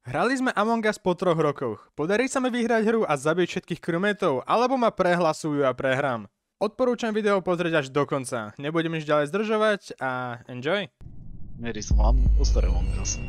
Hrali sme Among Us po troch rokoch. Podarí sa mi vyhrať hru a zabiť všetkých krewmateov, alebo ma prehlasujú a prehrám. Odporúčam video pozrieť až do konca. Nebudem nič ďalej zdržovať a enjoy. Meri som vám postaral Among Us.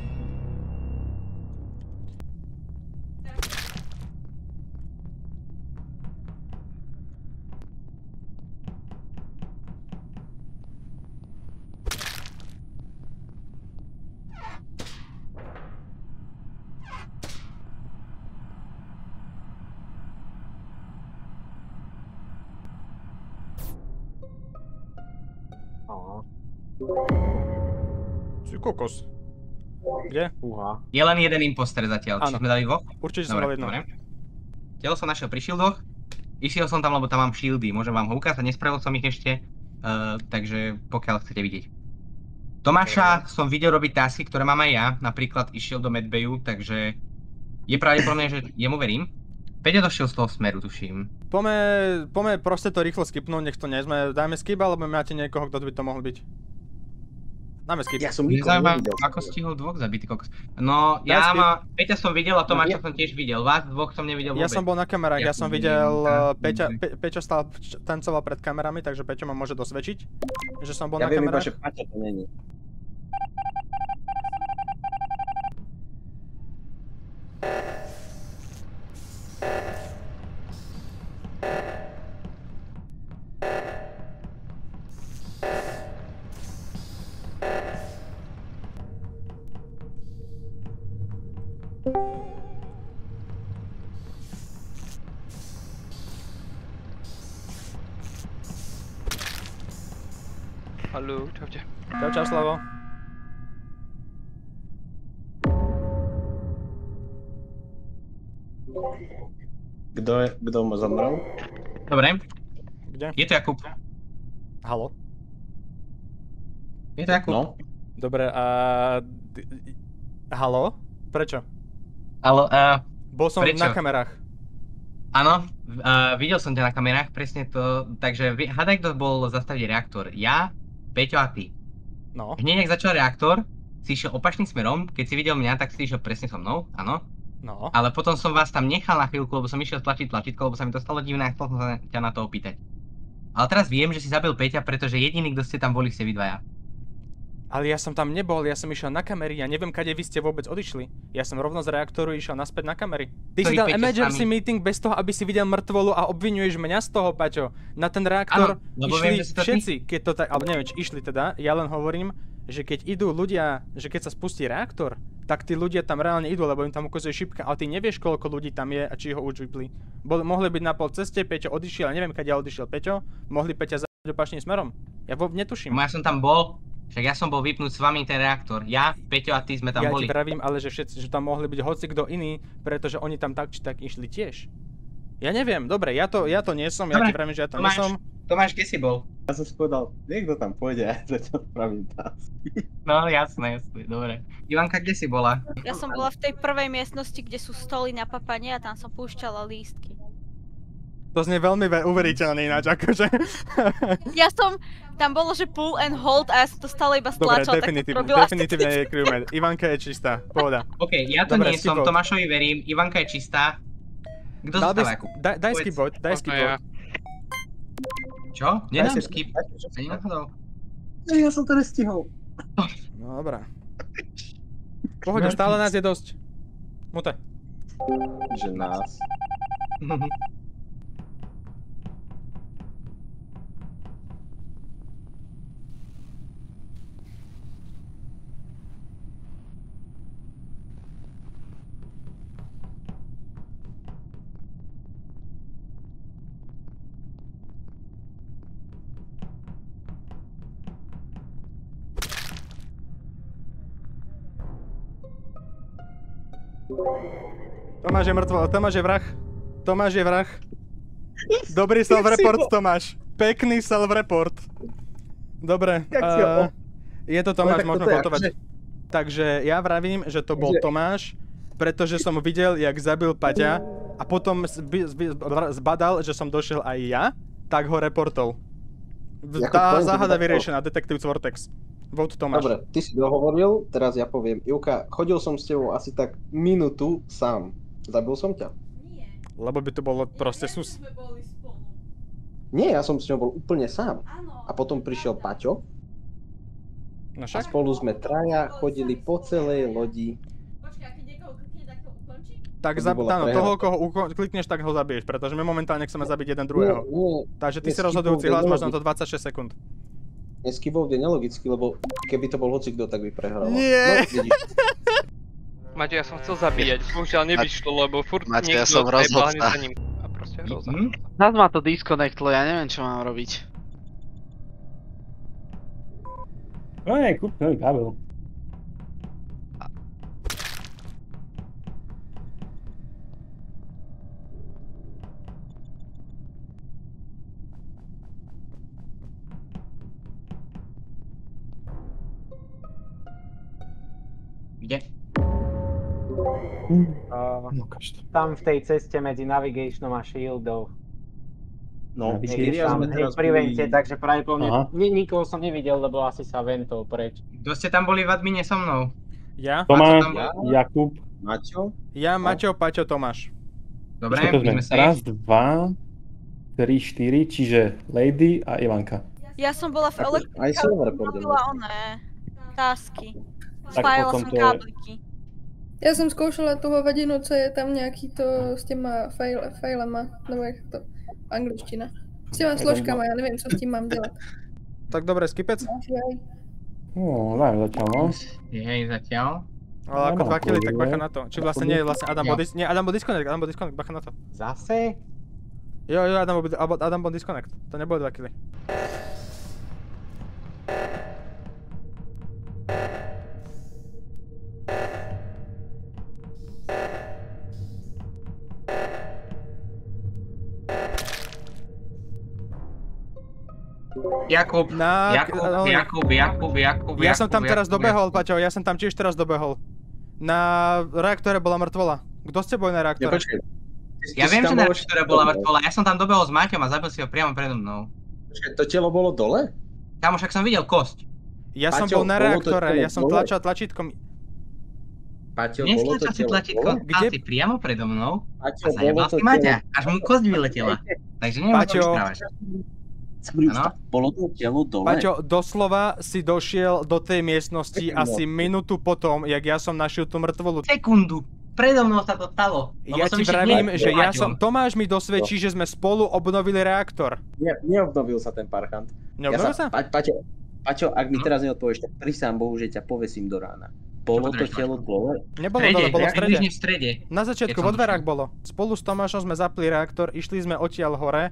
Si kokos. Kde? Uha. Je len jeden imposter zatiaľ, či sme dali dvoch? Určite som dal Dobre, jedno. dobre. Telo som našiel pri shieldoch. Išiel som tam, lebo tam mám shieldy. Môžem vám ho ukázať, nespravil som ich ešte. Uh, takže pokiaľ chcete vidieť. Tomáša som videl robiť tasky, ktoré mám aj ja. Napríklad išiel do medbayu, takže je pravdepodobné, že jemu verím. Peťo došiel z toho smeru, tuším. Pome, pome proste to rýchlo skipnúť, nech to nie sme. Dajme skip, alebo máte niekoho, kto by to mohol byť. Dáme skip. Ja som nikoho nevidel. ako stihol dvoch zabitý kokos. No, ja skip. ma... Peťa som videl a Tomáša ja- som tiež videl. Vás dvoch som nevidel vôbec. Ja som bol na kamerách, ja, Ja som videl, uh, Peťa. Pe- Peťo stal, tancoval pred kamerami, takže Peťo ma môže dosvedčiť, že som bol Ja na viem iba, kamerách. že Paťa to není. Hallo, čaute. Čau, čau, Slavo. Kto, je, kto mu zomrel? Dobre, Kde? je to Jakub. Halo? Je to Jakub. No, Dobre, a... Halo? Prečo? Ale, uh, Bol som Prečo? na kamerách. áno, uh, videl som ťa na kamerách, presne to, takže hádaj, kto bol zastaviť reaktor. Ja, Peťo a ty. No. Hneď, ak začal reaktor, si išiel opačným smerom, keď si videl mňa, tak si išiel presne so mnou, áno. No. Ale potom som vás tam nechal na chvíľku, lebo som išiel stlačiť tlačítko, lebo sa mi to stalo divné a chcel som sa ťa na to opýtať. Ale teraz viem, že si zabil Peťa, pretože jediný, kto ste tam boli, ste vy dvaja. Ale ja som tam nebol, ja som išiel na kamery, ja neviem, kade vy ste vôbec odišli. Ja som rovno z reaktoru išiel naspäť na kamery. Ty si Ktorý dal Peťo s emergency meeting bez toho, aby si videl mŕtvolu a obvinuješ mňa z toho, Paťo. Na ten reaktor lebo išli viem, si všetci, keď to tak, alebo neviem, či išli teda, ja len hovorím, že keď idú ľudia, že keď sa spustí reaktor, tak tí ľudia tam reálne idú, lebo im tam ukazuje šipka, ale ty nevieš, koľko ľudí tam je a či ho už vypli. Bol, mohli byť na pol ceste, Peťo odišiel, ja neviem, kade odišiel Peťo, mohli Peťa zabiť opačným smerom. Ja vôbec netuším. No ja som tam bol, však ja som bol vypnúť s vami ten reaktor. Ja, Peťo a ty sme tam ja boli. ti vravím, ale že všetci, že tam mohli byť hoci kto iný, pretože oni tam tak či tak išli tiež. Ja neviem, dobre, ja to, ja to nie som, ja Dobre, ti vravím, že ja to nie Tomáš. som. Tomáš, kde si bol? ja som si povedal, niekto tam pôjde a ja zatiaľ spravím task. No jasné, jasné, dobre. Ivanka, kde si bola? Ja som bola v tej prvej miestnosti, kde sú stoly na papanie a tam som púšťala lístky. To znie veľmi ve- uveriteľne ináč, akože. Ja som, tam bolo, že pull and hold a ja som to stále iba Dobre, stlačala, tak to definitívne, definitívne je crewmate. Ivanka je čistá, pohoda. OK, ja to Dobre, nie som, skipov. Tomášovi verím, Ivanka je čistá. Kto Dal by zostáva, Jakub? Daj, daj Povedz. skip vote, daj skip Možno ja. vote. Čo? Nedám si- skip. Ani náhodou. Ja som to nestihol. No dobrá. Pohode, stále nás je dosť. Mute. Že nás. Tomáš je mŕtvol, Tomáš je vrah. Tomáš je vrah. Dobrý self-report, Tomáš. Pekný self-report. Dobre, uh, je to Tomáš, tak môžeme akože- Takže ja vravím, že to bol Tomáš, pretože som videl, jak zabil Paťa a potom zbadal, že som došiel aj ja, tak ho reportol. Tá záhada vyriešená, Detective Vortex. Vote Tomáš. Dobre, ty si dohovoril, teraz ja poviem. Ivka, chodil som s tebou asi tak minútu sám. Zabil som ťa? Lebo by to bolo proste sus. Nie, ja som s ňou bol úplne sám. A potom prišiel Paťo No a spolu sme traja chodili po celej lodi. Tak to by za, prehra. toho, koho uko- klikneš, tak ho zabiješ, pretože my momentálne chceme zabiť jeden druhého. Nie, nie, Takže ty nie, si rozhodujúci hlas, máš na to 26 sekúnd. Neskybol je nelogicky, lebo keby to bol hocikto, tak by prehral. Nie. No, Maťo, ja som chcel zabíjať, bohužiaľ nevyšlo, lebo furt Maťo, ja som za ním. A proste rozhodca. Mhm. Zas ma to disconnectlo, ja neviem čo mám robiť. No nie, kúp nový Uh, No tam v tej ceste medzi navigationom a shieldov. no, štyria sme teraz pri vente, takže pravdepodobne ni- nikoho som nevidel, lebo asi sa ventol preč. Kto ste tam boli v admine so mnou? Ja? Tomáš, tam bol? Jakub, Maťo? Ja, Maťo, Paťo, Tomáš. Dobre, my sme sme raz, safe. dva, tri, štyri, čiže Lady a Ivanka. Ja som bola v elektrike, aj pôjde, robila oné tasky. Tak Spájala potom som kábliky. Já jsem zkoušela tu hovadinu, co je tam nějaký to s těma fail, failama, nebo jak to, angličtina. S těma složkama, já nevím, co s tím mám dělat. Tak dobre, skipec? No, dajme zatiaľ, no. Jej, zatiaľ. Ale ako Nemám dva tak bacha na to. Či vlastne nie, vlastne Adam bol, dis- nie, Adam bol disconnect, Adam bol disconnect, bacha na to. Zase? Jo, jo, Adam bol, Adam- bol disconnect. To nebolo dva killy. Jakub, Na, Jakub, ale- Jakub, Jakub, Jakub, Ja som tam Jakub, teraz Jakub, dobehol, Jakub. Paťo, ja som tam tiež teraz dobehol. Na reaktore bola mŕtvola. Kto ste boli na Ja, reaktore? Ja si viem, že na ešte bola mŕtvola. Ja som tam dobehol s Maťom a zabil si ho priamo predo mnou. Počkaj, to telo bolo dole? Tam však som videl kosť. Ja som Paťo, bol na reaktore, ja som tlačal tlačítkom. Paťo, bolo to si tlačítko? Kde? Priamo predo mnou Paťo, a zajebal si Maťa, až mu kosť vyletela. Takže neviem, Paťo. Áno? Bolo to telo dole? Paťo, doslova si došiel do tej miestnosti Sekundu. asi minútu potom, jak ja som našiel tú mŕtvolu. Sekundu. Predo mnou sa to stalo. Ja som ti vravím, že ja som... Tomáš mi dosvedčí, že sme spolu obnovili reaktor. Nie, neobnovil sa ten parchant. Neobnovil ja sa? Pa, Paťo, Paťo, ak mi Hm? teraz neodpovieš, tak prisám Bohu, že ťa povesím do rána. Bolo to telo dole? Nebolo Strede, dole, bolo v strede. v strede. Na začiatku vo dverách bolo. Spolu s Tomášom sme zapli reaktor, išli sme odtiaľ hore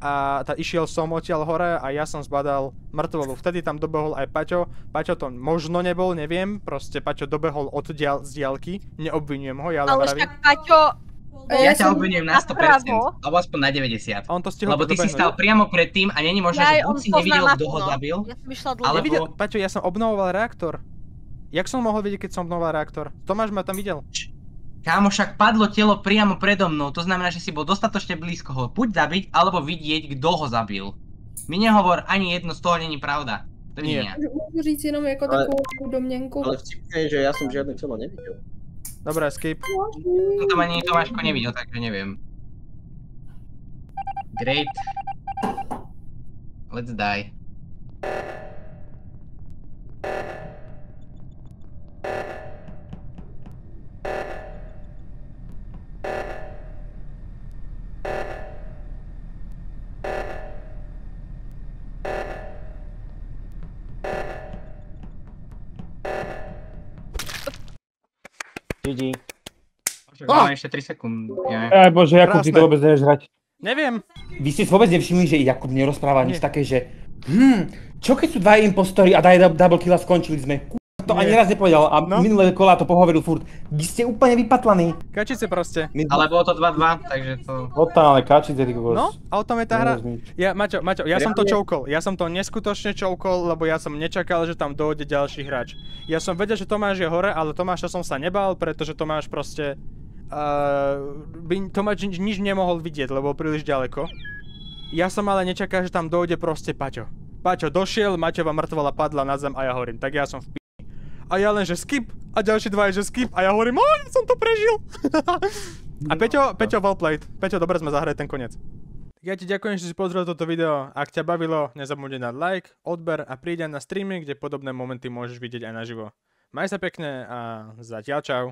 a tá, išiel som odtiaľ hore a ja som zbadal mŕtvolu. Vtedy tam dobehol aj Paťo. Paťo to možno nebol, neviem, proste Paťo dobehol od dial, z diaľky. Neobvinujem ho, ja Ale vravím. však Paťo, Ja já ťa obvinujem na 100%, napravo. alebo aspoň na 90%. A on to stihol Lebo ty si stal priamo pred tým a není možné, ja že buď si nevidel, kto ho no. zabil, Ja som išla dlho. Ale- Nevidel, Alebo- Paťo, ja som obnovoval reaktor. Jak som mohol vidieť, keď som obnovoval reaktor? Tomáš ma tam videl. Kámo, však padlo telo priamo predo mnou, to znamená, že si bol dostatočne blízko ho buď zabiť, alebo vidieť, kto ho zabil. Mi nehovor, ani jedno z toho není pravda. To Nie. můžu říct jenom jako Ale- takovou domněnku. Ale vtipné je, že ja som žiadne telo nevidel. Dobre, skip. No to ani Tomáško nevidel, takže neviem. Great. Let's die. GG. Však máme ešte 3 sekundy. Ja. Aj bože, Jakub, ty to vôbec nevieš hrať. Neviem. Vy ste si vôbec nevšimli, že Jakub nerozpráva nič také, že hm, čo keď sú dva impostory a daj double kill a skončili sme. To ani Nie. raz nepovedal a No. minulé kola to pohovoril furt. Vy ste úplne vypatlaní. Kačice proste. Ale bolo to 2-2, takže to... Totálne kačice, ty kokos. No, a o tom je tá hra. Ja, Maťo, Maťo, ja som to čoukol. Ja som to neskutočne čoukol, lebo ja som nečakal, že tam dojde ďalší hráč. Ja som vedel, že Tomáš je hore, ale Tomáša som sa nebal, pretože Tomáš proste... Uh, by Tomáš nič, nič nemohol vidieť, lebo príliš ďaleko. Ja som ale nečakal, že tam dojde proste Paťo. Paťo došiel, Maťova mŕtvola padla na zem a ja hovorím, tak ja som v. A ja len, že skip. A ďalší dva je, že skip. A ja hovorím, o, ja som to prežil. a Peťo, Peťo well played. Peťo, dobre sme zahrali ten koniec. Ja ti ďakujem, že si pozrel toto video. Ak ťa bavilo, nezabudni dať like, odber a príď na streamy, kde podobné momenty môžeš vidieť aj naživo. Maj sa pekne a zatiaľ čau.